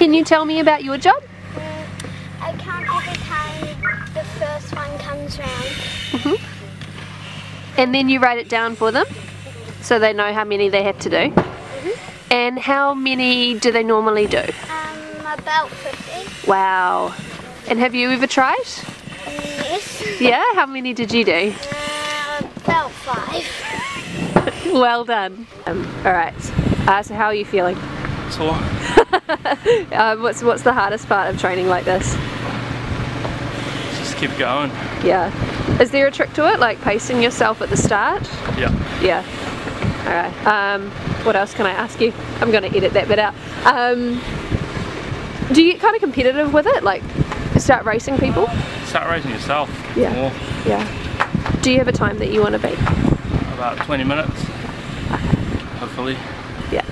Can you tell me about your job? I count every time the first one comes round. Mm -hmm. And then you write it down for them so they know how many they have to do. Mm -hmm. And how many do they normally do? Um, about 50. Wow. And have you ever tried? Yes. Yeah? How many did you do? Uh, about five. Well done. Um, all right. Uh, so how are you feeling? So Um, what's what's the hardest part of training like this? just keep going. Yeah. Is there a trick to it, like pacing yourself at the start? Yeah. Yeah. All right. Um, what else can I ask you? I'm going to edit that bit out. Um, do you get kind of competitive with it? Like, start racing people? Start racing yourself. Yeah. More. Yeah. Do you have a time that you want to beat? About 20 minutes. Hopefully. Yeah.